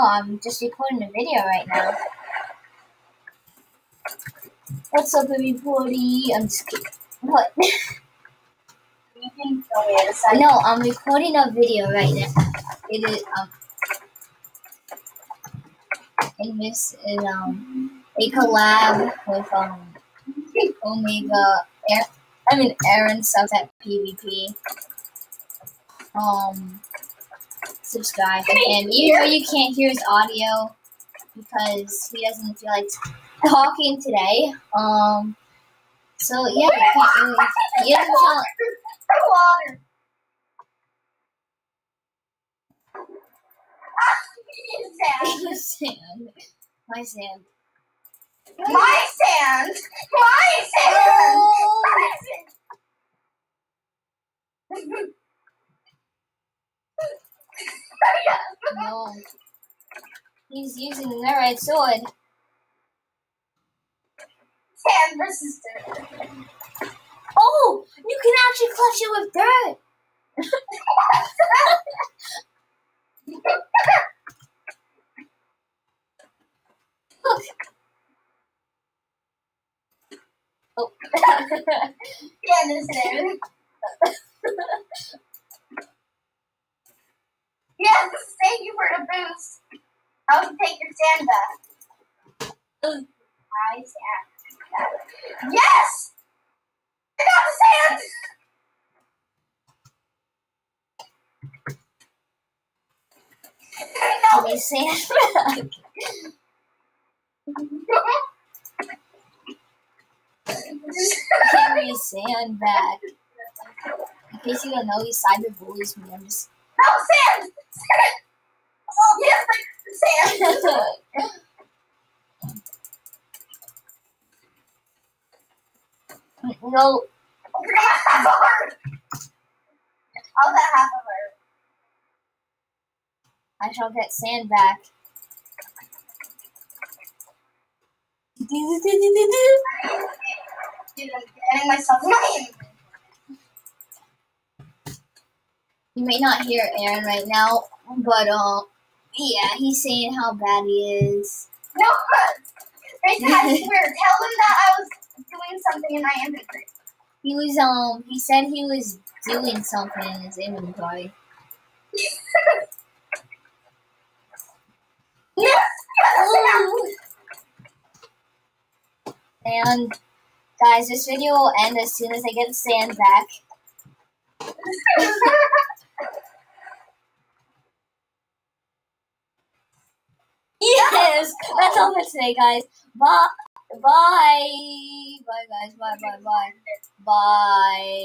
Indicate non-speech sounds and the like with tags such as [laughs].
I'm just recording a video right now. What's up, everybody? I'm just kidding. What? [laughs] No, I'm recording a video right now. It is um, and this is um a collab with um Omega. Air, I mean Aaron stuff at PvP. Um, subscribe and even though you can't hear his audio because he doesn't feel like talking today. Um, so yeah, you can't really. He doesn't feel. Water. Sand. [laughs] sand. My sand. My sand. My sand. Oh. My sand. No. He's using the red sword. Sand versus dirt. Oh, you can actually clutch it with dirt. Look. Oh. yeah, this is. [laughs] yes, thank you for the boost. I'll take your sand back. Yes! I got the sand! Give [laughs] me sand. Give [laughs] me sand back. In case you don't know, he cyber bullies me. I'm just. Oh, oh, [laughs] no! Oh, yes, I got the sand. no, forgot half of her. I'll get half of her. I shall get sand back. Dude, I'm getting myself my You may not hear Aaron right now, but uh, yeah, he's saying how bad he is. No, Grayson, I [laughs] swear, tell him that I was doing something in my inventory. He was um, he said he was doing something in his inventory. [laughs] Yes! yes, And guys, this video will end as soon as I get the sand back. [laughs] Yes, that's all for today, guys. Bye, bye, bye, guys. Bye, bye, bye, bye.